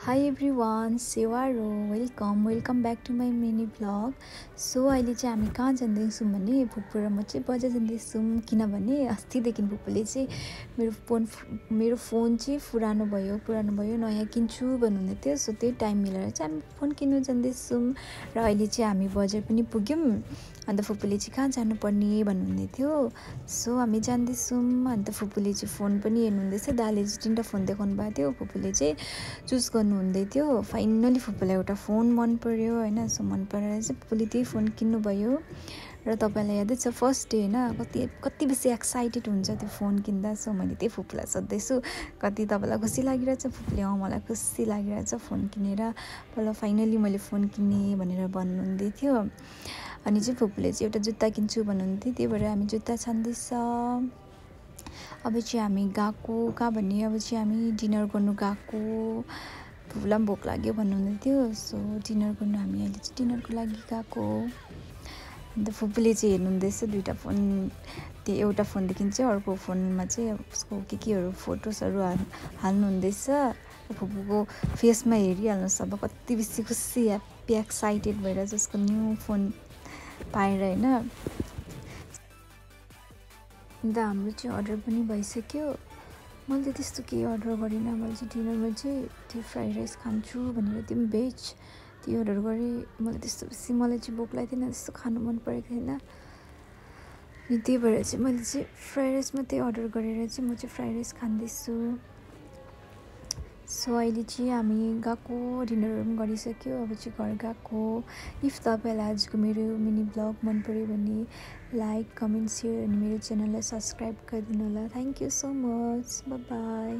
High every one सेवारो welcome welcome back to my mini vlog so अहिले चाहिँ हामी कहाँ जाँदैछौँ भने फुपू र म चाहिँ बजार जाँदैछौँ किनभने अस्तिदेखि फुपूले चाहिँ मेरो फोन मेरो फोन चाहिँ पुरानो भयो पुरानो भयो नयाँ किन्छु भन्नुहुँदै थियो। सो त्यही टाइम मिलाएर चाहिँ हामी फोन किन्नु जाँदैछौँ र अहिले चाहिँ हामी बजार पनि पुग्यौँ। अन्त फुपूले चाहिँ कहाँ जानुपर्ने भन्नुहुँदै थियो। सो हामी जाँदैछौँ। अन्त फुपूले चाहिँ फोन पनि हेर्नुहुँदैछ। दाले चाहिँ तिनवटा फोन देखाउनु भएको थियो। फुपूले चाहिँ चुज गर्नुहुँदै थियो फाइनली फुपूलाई एउटा फोन मन पऱ्यो होइन? सो मन परेर चाहिँ फुपूले त्यही फोन किन्नुभयो। र तपाईँलाई यादै छ फर्स्ट डे होइन? कति कति बेसी एक्साइटेड हुन्छ त्यो फोन किन्दा? सो मैले त्यही फुपूलाई सोध्दैछु कति तपाईँलाई खुसी लागिरहेछ? फुपूले अँ मलाई खुसी लागिरहेछ फोन किनेर। पहिला फाइनली मैले फोन किनेँ भनेर भन्नुहुँदै थियो अनि चाहिँ फुपूले चाहिँ एउटा जुत्ता किन्छु भन्नुहुन्थ्यो। त्यही भएर हामी जुत्ता छान्दैछ। अब चाहिँ हामी गएको कहाँ भन्ने? अब चाहिँ हामी डिनर गर्नु गएको। फुपूलाई भोक लाग्यो भन्नुहुँदै थियो। सो डिनर गर्नु हामी अहिले चाहिँ डिनरको लागि गएको अन्त फुपूले चाहिँ हेर्नुहुँदैछ दुइटा फोन त्यो एउटा फोनदेखि चाहिँ अर्को फोनमा चाहिँ उसको के केहरू फोटोसहरू हाल हाल्नुहुँदैछ। फुपूको फेसमा हेरिहाल्नुहोस् अब कति बेसी खुसी ह्याप्पी एक्साइटेड भएर उसको न्यू फोन पाएर होइन। अन्त हाम्रो चाहिँ अर्डर पनि भइसक्यो। मैले त्यस्तो केही अर्डर गरिनँ। मैले चाहिँ डिनरमा चाहिँ त्यो फ्राइड राइस खान्छु भनेर त्यो पनि भेज। त्यो अर्डर गरेँ। मलाई त्यस्तो बेसी मलाई चाहिँ भोक लागेको थिएन त्यस्तो खानु मन परेको थिएन। अनि त्यही भएर चाहिँ मैले चाहिँ फ्राइड राइस मात्रै अर्डर गरेर चाहिँ म चाहिँ फ्राइड राइस खाँदैछु। सो अहिले चाहिँ हामी गएको डिनरहरू पनि गरिसक्यो। अब चाहिँ घर गएको। इफ तपाईँलाई आजको मेरो मिनी ब्लग मन पऱ्यो भने लाइक कमेन्ट सेयर अनि मेरो च्यानललाई सब्सक्राइब गरिदिनु होला। Thank you so much bye